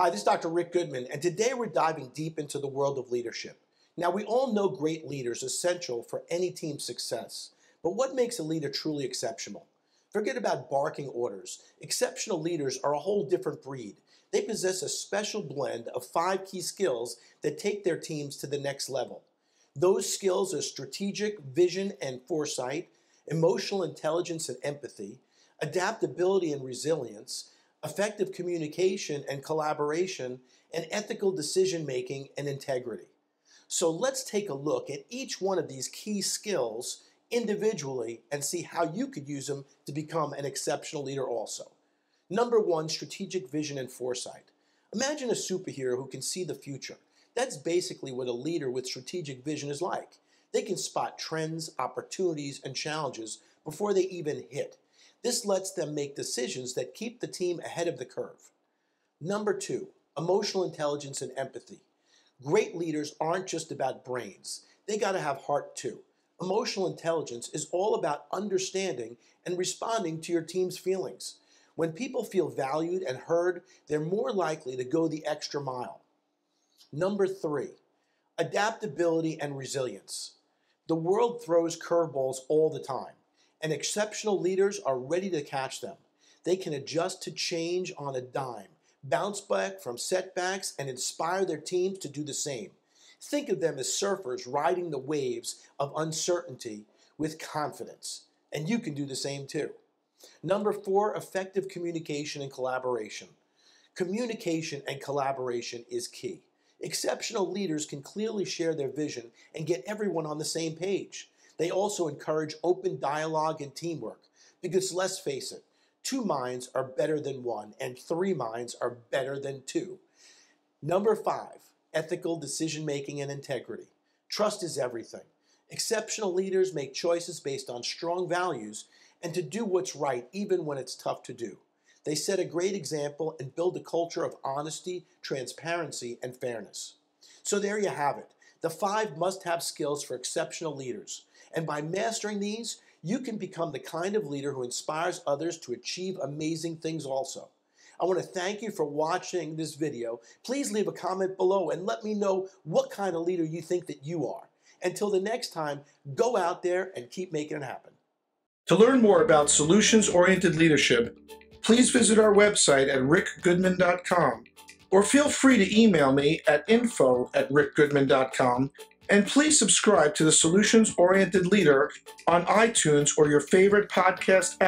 Hi, this is Dr. Rick Goodman, and today we're diving deep into the world of leadership. Now, we all know great leaders essential for any team's success, but what makes a leader truly exceptional? Forget about barking orders. Exceptional leaders are a whole different breed. They possess a special blend of five key skills that take their teams to the next level. Those skills are strategic vision and foresight, emotional intelligence and empathy, adaptability and resilience, effective communication and collaboration, and ethical decision making and integrity. So let's take a look at each one of these key skills individually and see how you could use them to become an exceptional leader also. Number one, strategic vision and foresight. Imagine a superhero who can see the future. That's basically what a leader with strategic vision is like. They can spot trends, opportunities, and challenges before they even hit. This lets them make decisions that keep the team ahead of the curve. Number two, emotional intelligence and empathy. Great leaders aren't just about brains, they got to have heart too. Emotional intelligence is all about understanding and responding to your team's feelings. When people feel valued and heard, they're more likely to go the extra mile. Number three, adaptability and resilience. The world throws curveballs all the time and exceptional leaders are ready to catch them. They can adjust to change on a dime, bounce back from setbacks, and inspire their teams to do the same. Think of them as surfers riding the waves of uncertainty with confidence. And you can do the same too. Number four, effective communication and collaboration. Communication and collaboration is key. Exceptional leaders can clearly share their vision and get everyone on the same page. They also encourage open dialogue and teamwork because let's face it, two minds are better than one and three minds are better than two. Number five, ethical decision making and integrity. Trust is everything. Exceptional leaders make choices based on strong values and to do what's right even when it's tough to do. They set a great example and build a culture of honesty, transparency, and fairness. So there you have it. The five must have skills for exceptional leaders. And by mastering these, you can become the kind of leader who inspires others to achieve amazing things also. I want to thank you for watching this video. Please leave a comment below and let me know what kind of leader you think that you are. Until the next time, go out there and keep making it happen. To learn more about solutions-oriented leadership, please visit our website at rickgoodman.com or feel free to email me at info at rickgoodman.com and please subscribe to the Solutions Oriented Leader on iTunes or your favorite podcast app.